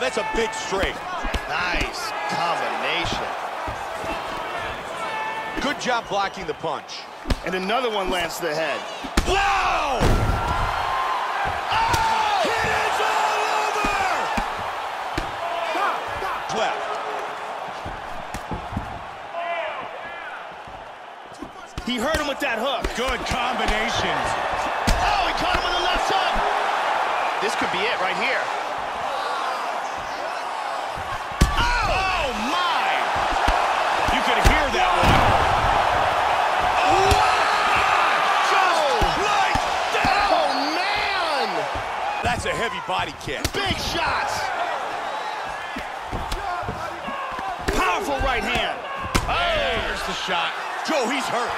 that's a big straight. Nice combination. Good job blocking the punch. And another one lands to the head. Wow! Oh! It is all over! Left. He hurt him with that hook. Good combinations. Oh, he caught him with the left hook. This could be it right here. A heavy body kick. Big shots. Powerful right hand. There's the shot. Joe, he's hurt.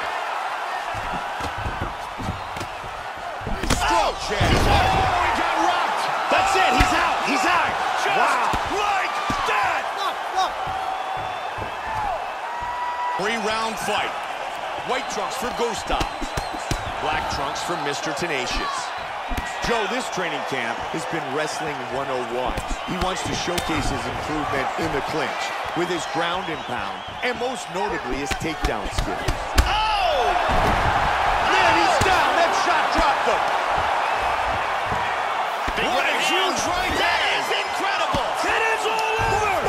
Strong jab. Oh, he got rocked. That's it. He's out. He's out. Just Wow. like that. Three-round fight. White trunks for Ghost Dog. Black trunks for Mr. Tenacious. Joe, this training camp has been Wrestling 101. He wants to showcase his improvement in the clinch with his ground and pound, and most notably his takedown skills. Oh! Man, he's down. That shot dropped him. Big What a right huge hand. right That hand. incredible. It is all over.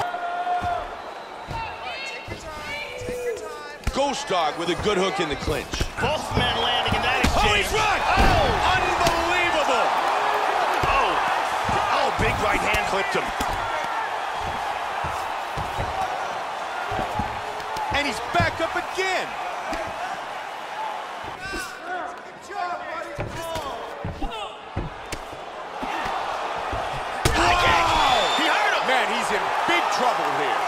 Ghost Dog with a good hook in the clinch. Both men landing in that Oh, exchange. he's right. Oh! Unbelievable. Oh! Oh, big right hand clipped him. And he's back up again. High kick. He hurt him. Man, he's in big trouble here.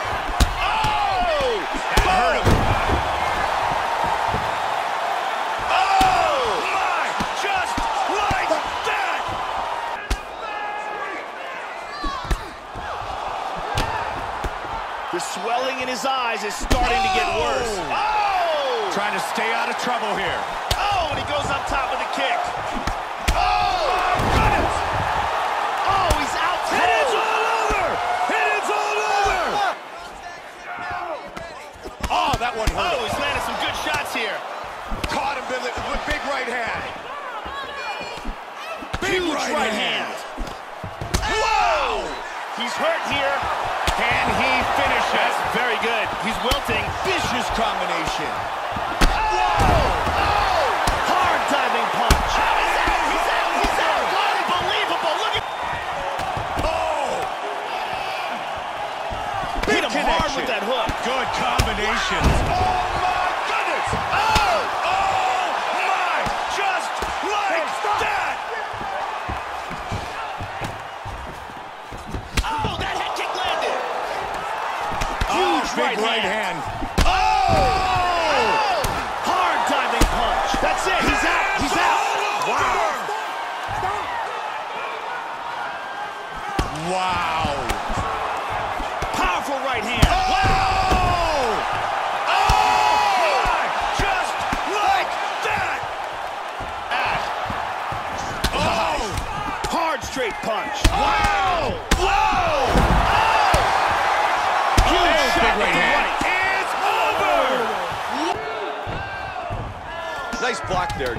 Oh! That hurt him. Oh! My! Just like that! The swelling in his eyes is starting to get worse. Oh! oh! Trying to stay out of trouble here. Oh, and he goes up top with a kick. Oh! oh Goodness! Oh, he's out. It is all over. It is all over. Oh, that one hurt. Oh, he's landed some good shots here. Caught him with a big right hand. Big Huge right, hand. Whoa! He's hurt here. Can he That's very good. He's wilting. Vicious combination. Oh! oh! Hard diving punch. Oh, he's out. He's out. He's out. Unbelievable. Look at. Oh, him hard with that hook. Good combination. oh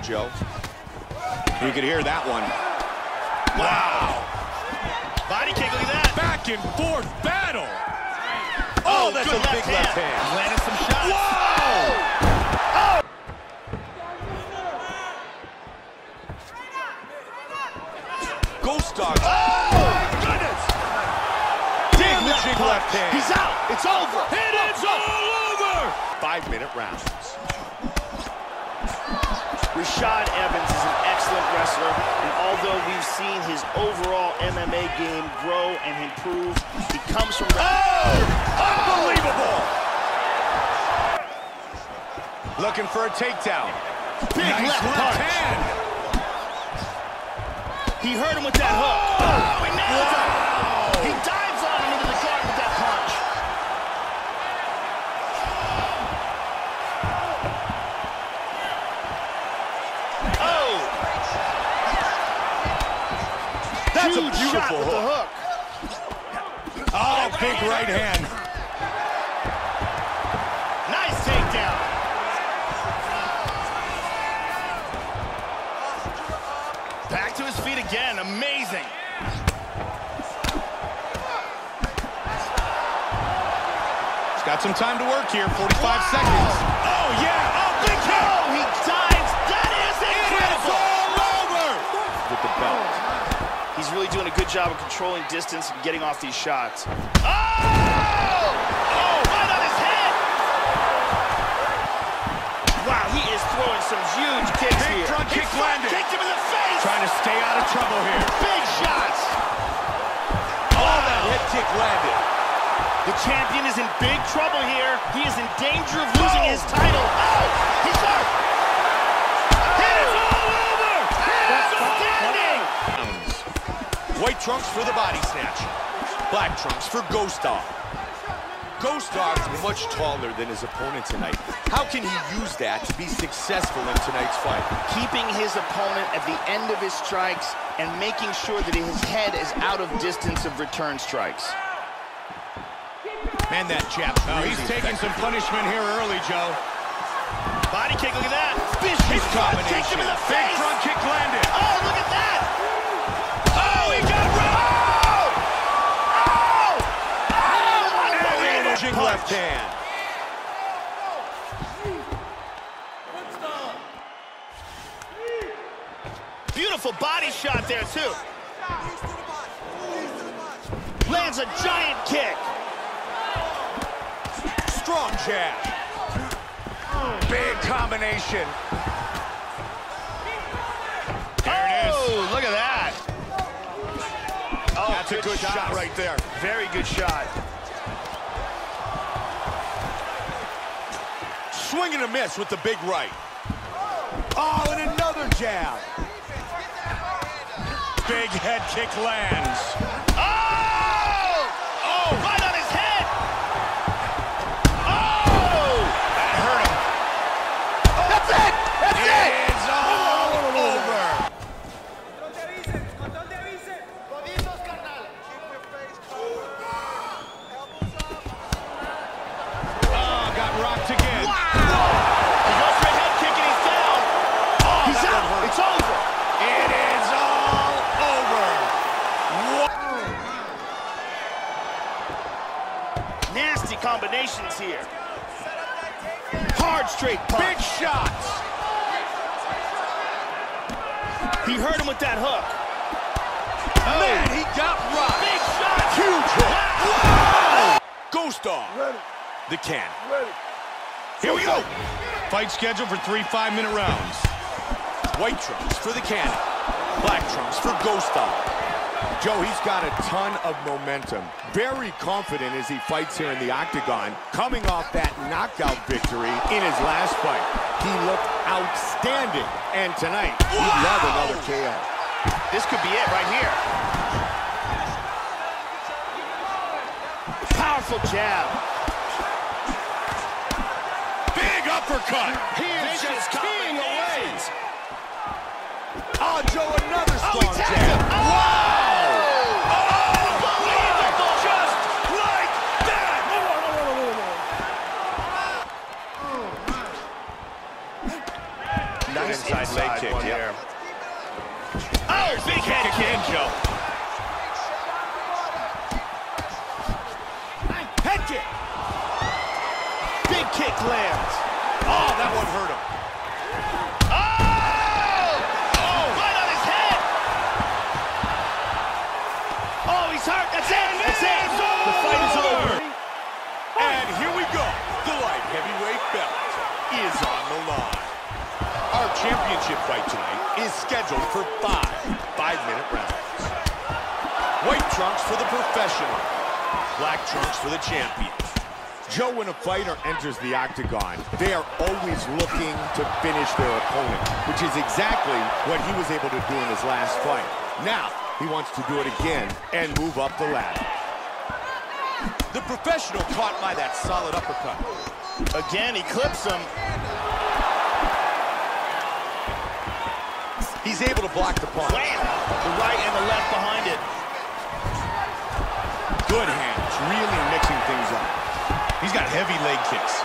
Joe. You could hear that one. Wow. Body kick, look at that. Back and forth battle. Oh, oh that's good a big left hand. Landed some shots. Whoa! Ghost Dog. Oh, my goodness! Big left left hand. He's out. It's over. It is all over! Five-minute rounds. Rashad Evans is an excellent wrestler, and although we've seen his overall MMA game grow and improve, he comes from... Oh! Unbelievable! Looking for a takedown. Big nice left left punch. hand. He hurt him with that hook. Oh, he nails him. He dives That's a beautiful the hook. Oh, big right hand. Nice takedown. Back to his feet again. Amazing. He's got some time to work here. 45 seconds. Job of controlling distance and getting off these shots. Oh! Oh, right on his head. Wow, he is throwing some huge kicks Big here. front kick landed. Kicked him in the face. Trying to stay out of trouble here. Big shots. Oh, that head kick landed. The champion is in big trouble here. He is in danger of losing his title. Oh, he's hurt. It is all over. Outstanding. White trunks for the body snatch. Black trunks for Ghost Dog. Ghost Dog's much taller than his opponent tonight. How can he use that to be successful in tonight's fight? Keeping his opponent at the end of his strikes and making sure that his head is out of distance of return strikes. Man, that jab's Oh, he's taking some punishment here early, Joe. Body kick, look at that. Vicious combination. kicked him in the Big face. front kick landed. Pushing punch. left hand. Beautiful body shot there, too. Lands a giant kick. Strong jab. Big combination. There it is. Oh, look at that. Oh, That's a oh, good shot right there. Very good shot. Swing and a miss with the big right. Oh, and another jab. Big head kick lands. Ghost Dog. The can. Here we go. Fight scheduled for three five-minute rounds. White trunks for the cannon. Black trunks for Ghost Dog. Joe, he's got a ton of momentum. Very confident as he fights here in the octagon, coming off that knockout victory in his last fight. He looked outstanding. And tonight, he'd love another KO. This could be it right here. Powerful jab. Big uppercut. He is Vicious just keying away. Oh, Joe, another Oh, strong tapped jab. him. Oh! oh! Unbelievable. Just like that. Nice inside leg kick, yeah. Oh, big head Kick kick. in, Joe. Head kick. Big kick lands. Oh, that one hurt him. Oh! Oh! Right on his head. Oh, he's hurt. That's it. That's it. The fight is over. And here we go. The light heavyweight belt is on the line. Our championship fight tonight is scheduled for five five-minute rounds. White trunks for the professional. Black trunks for the champion. Joe, when a fighter enters the octagon, they are always looking to finish their opponent, which is exactly what he was able to do in his last fight. Now, he wants to do it again and move up the ladder. The professional caught by that solid uppercut. Again, he clips him. He's able to block the punch. Wham! The right and the left behind it. Good hands, really kicks.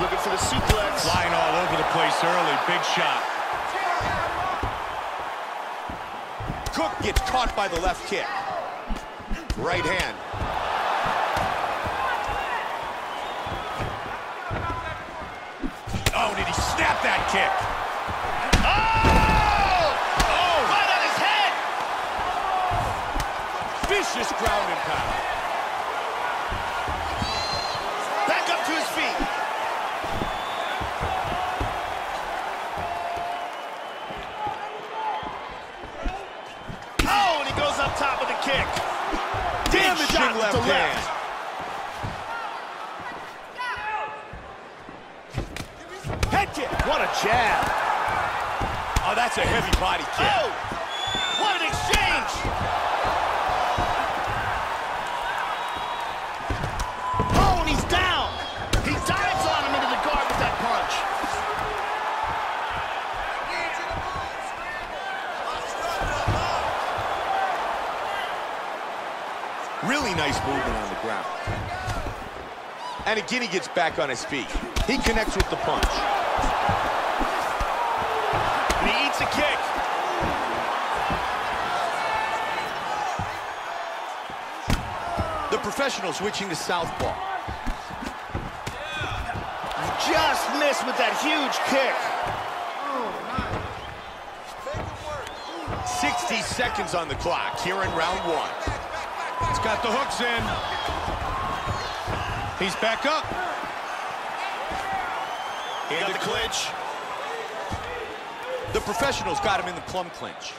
Looking for the suplex. Flying all over the place early. Big shot. Cook gets caught by the left kick. Right hand. Oh, did he snap that kick? Shot with left the hand. left. Head kick. What a jab. Oh, that's a heavy body kick. Oh! Really nice movement on the ground. And again, he gets back on his feet. He connects with the punch. And he eats a kick. The professional switching to southpaw. Just missed with that huge kick. 60 seconds on the clock here in round one. He's got the hooks in. He's back up. He Got the clinch. The professional's got him in the plum clinch.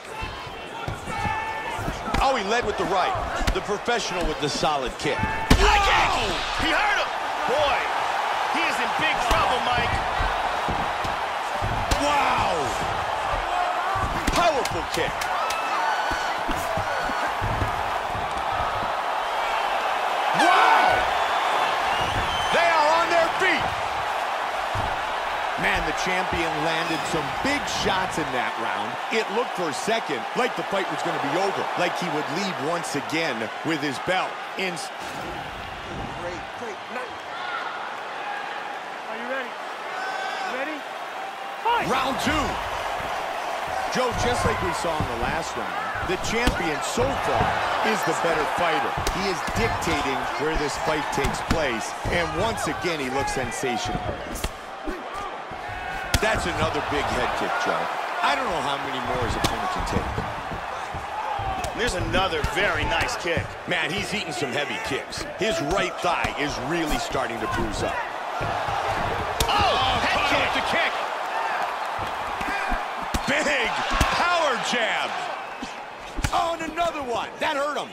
Oh, he led with the right. The professional with the solid kick. High kick! He hurt him! Boy, he is in big trouble, Mike. Wow! Powerful kick. Champion landed some big shots in that round. It looked for a second like the fight was going to be over, like he would leave once again with his belt. In Great, great night. Are you ready? Ready? round two. Joe, just like we saw in the last round, the champion so far is the better fighter. He is dictating where this fight takes place, and once again, he looks sensational. That's another big head kick, Joe. I don't know how many more his opponent can take. There's another very nice kick. Man, he's eating some heavy kicks. His right thigh is really starting to bruise up. Oh, oh head kick. the kick. Big power jab. Oh, and another one. That hurt him.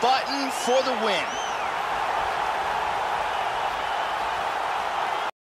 Button for the win.